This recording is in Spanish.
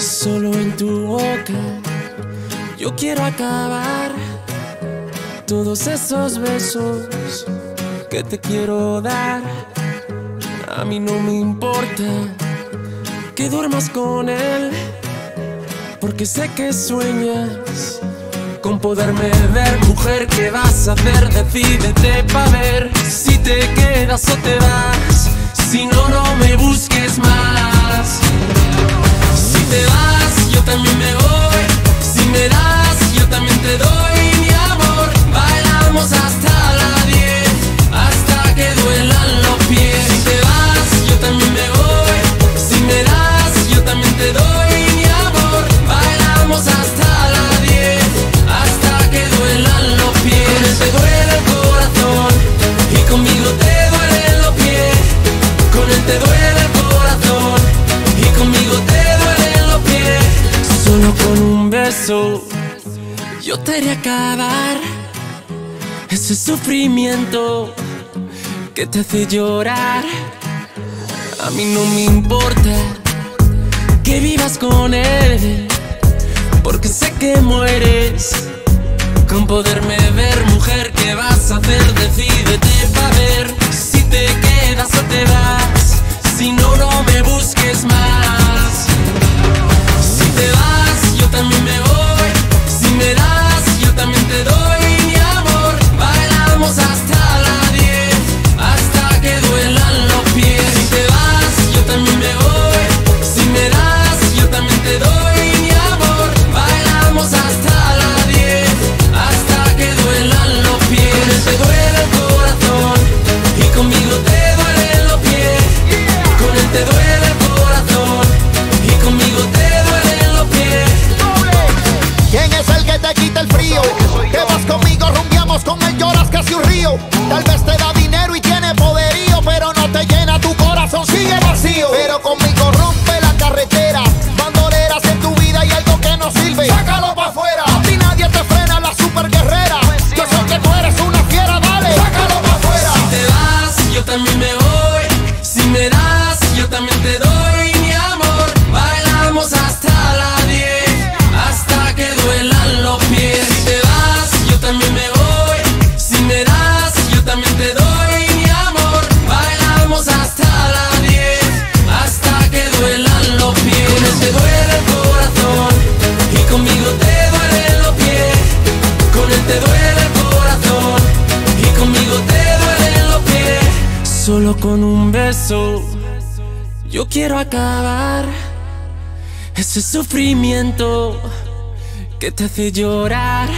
en tu boca. Yo quiero acabar todos esos besos que te quiero dar. A mí no me importa que duermas con él, porque sé que sueñas con poderme ver. Mujer, ¿qué vas a hacer? Decídete pa' ver si te quedas o te vas. Si no, no me busques más. Yo te haré acabar ese sufrimiento que te hace llorar. A mí no me importa que vivas con él, porque sé que mueres con poderme ver, mujer. ¿Qué vas a hacer? Decídete pa' ver el que te quita el frío? Que vas conmigo, rumbiamos con él, lloras casi un río. Tal vez te da también me voy. Si me das, yo también te doy mi amor. Bailamos hasta la 10, hasta que duelan los pies. Con él te duele el corazón y conmigo te duelen los pies. Con él te duele el corazón y conmigo te duelen los pies. Solo con un beso yo quiero acabar ese sufrimiento que te hace llorar.